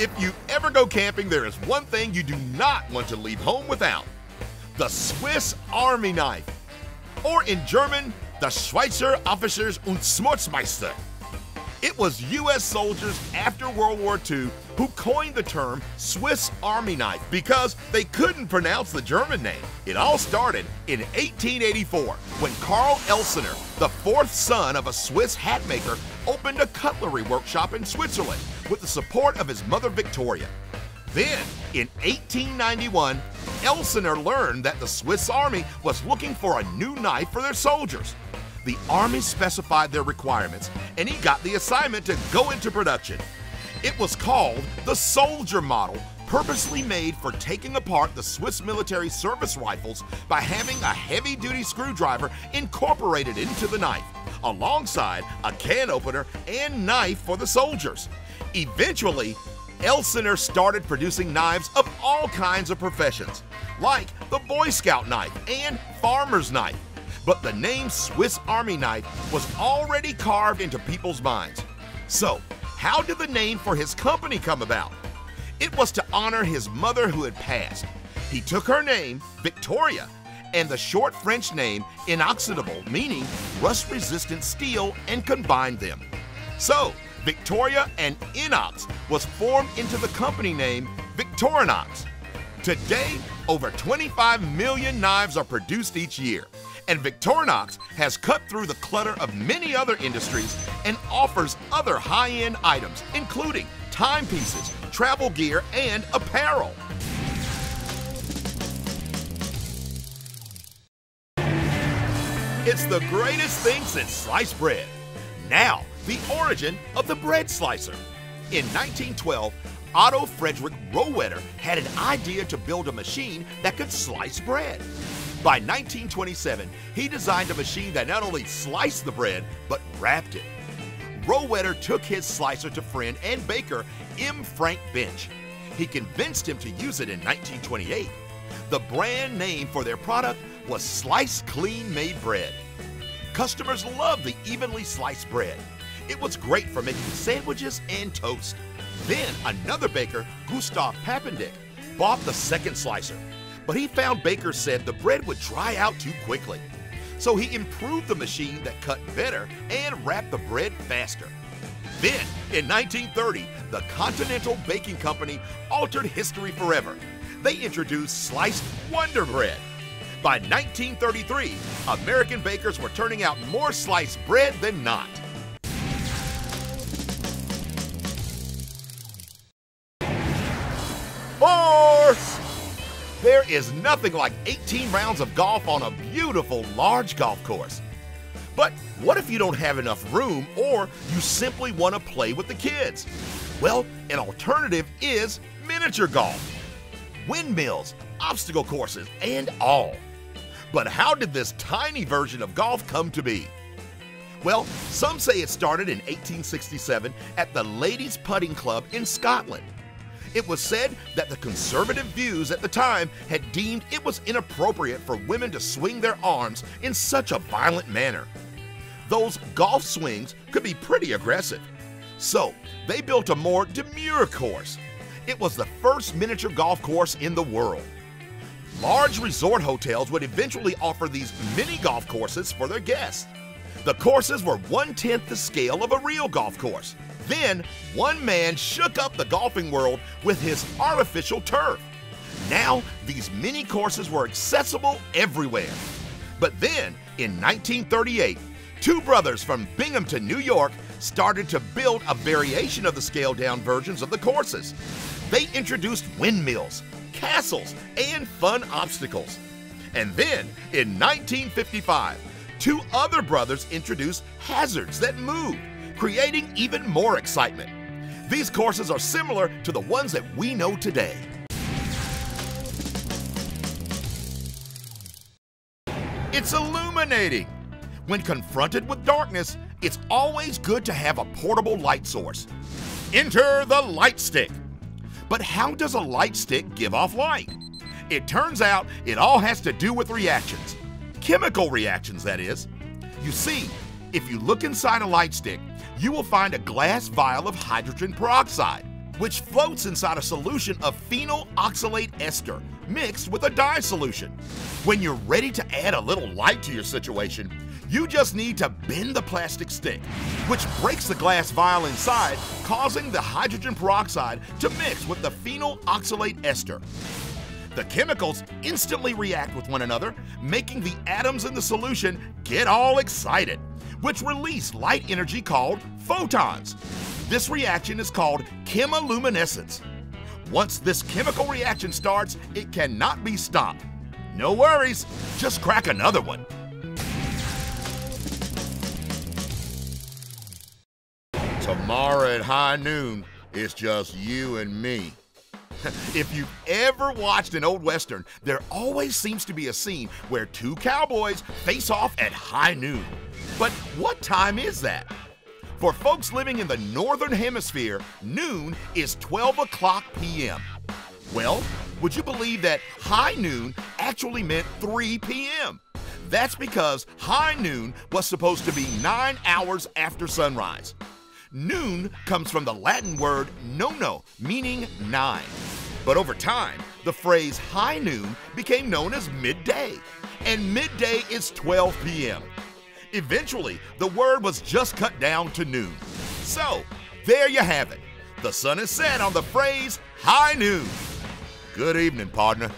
If you ever go camping, there is one thing you do not want to leave home without the Swiss Army knife, or in German, the Schweizer Offiziers und Sportmesser. It was U.S. soldiers after World War II who coined the term Swiss Army knife because they couldn't pronounce the German name. It all started in 1884 when Carl Elsener, the fourth son of a Swiss hat maker, opened a cutlery workshop in Switzerland with the support of his mother Victoria. Then, in 1891, Elsener learned that the Swiss Army was looking for a new knife for their soldiers. The Army specified their requirements, and he got the assignment to go into production. It was called the Soldier Model, purposely made for taking apart the Swiss military service rifles by having a heavy duty screwdriver incorporated into the knife, alongside a can opener and knife for the soldiers. Eventually, Elsener started producing knives of all kinds of professions, like the Boy Scout knife and farmer's knife but the name Swiss Army knife was already carved into people's minds. So, how did the name for his company come about? It was to honor his mother who had passed. He took her name, Victoria, and the short French name, inoxydable, meaning rust resistant steel, and combined them. So, Victoria and Inox was formed into the company name Victorinox. Today, over 25 million knives are produced each year, and Victorinox has cut through the clutter of many other industries and offers other high-end items, including timepieces, travel gear, and apparel. It's the greatest thing since sliced bread. Now, the origin of the bread slicer. In 1912, Otto Frederick Rohwedder had an idea to build a machine that could slice bread. By 1927, he designed a machine that not only sliced the bread, but wrapped it. Rohwedder took his slicer to friend and baker M. Frank Bench. He convinced him to use it in 1928. The brand name for their product was Slice Kleen Maid Bread. Customers loved the evenly sliced bread. It was great for making sandwiches and toast. Then another baker, Gustav Papendick, bought the second slicer, but he found bakers said the bread would dry out too quickly. So he improved the machine that cut better and wrapped the bread faster. Then, in 1930, the Continental Baking Company altered history forever. They introduced sliced Wonder Bread. By 1933, American bakers were turning out more sliced bread than not. There is nothing like 18 rounds of golf on a beautiful large golf course. But what if you don't have enough room or you simply want to play with the kids? Well, an alternative is miniature golf. Windmills, obstacle courses, and all. But how did this tiny version of golf come to be? Well, some say it started in 1867 at the Ladies Putting Club in Scotland. It was said that the conservative views at the time had deemed it was inappropriate for women to swing their arms in such a violent manner. Those golf swings could be pretty aggressive. So, they built a more demure course. It was the first miniature golf course in the world. Large resort hotels would eventually offer these mini golf courses for their guests. The courses were one tenth the scale of a real golf course. Then, one man shook up the golfing world with his artificial turf. Now, these mini courses were accessible everywhere. But then, in 1938, two brothers from Binghamton, New York, started to build a variation of the scaled down versions of the courses. They introduced windmills, castles, and fun obstacles. And then, in 1955, two other brothers introduced hazards that moved, creating even more excitement. These courses are similar to the ones that we know today. It's illuminating. When confronted with darkness, it's always good to have a portable light source. Enter the light stick. But how does a light stick give off light? It turns out it all has to do with reactions. Chemical reactions, that is. You see, if you look inside a light stick, you will find a glass vial of hydrogen peroxide. which floats inside a solution of phenyl oxalate ester mixed with a dye solution. When you're ready to add a little light to your situation, you just need to bend the plastic stick, which breaks the glass vial inside, causing the hydrogen peroxide to mix with the phenyl oxalate ester. The chemicals instantly react with one another, making the atoms in the solution get all excited, which release light energy called photons. This reaction is called chemiluminescence. Once this chemical reaction starts, it cannot be stopped. No worries, just crack another one. Tomorrow at high noon, it's just you and me. If you've ever watched an old Western, there always seems to be a scene where two cowboys face off at high noon. But what time is that? For folks living in the Northern Hemisphere, noon is 12 o'clock p.m. Well, would you believe that high noon actually meant 3 p.m.? That's because high noon was supposed to be nine hours after sunrise. Noon comes from the Latin word nono, meaning nine. But over time, the phrase high noon became known as midday, and midday is 12 p.m. Eventually, the word was just cut down to noon. So, there you have it. The sun is set on the phrase high noon. Good evening, partner.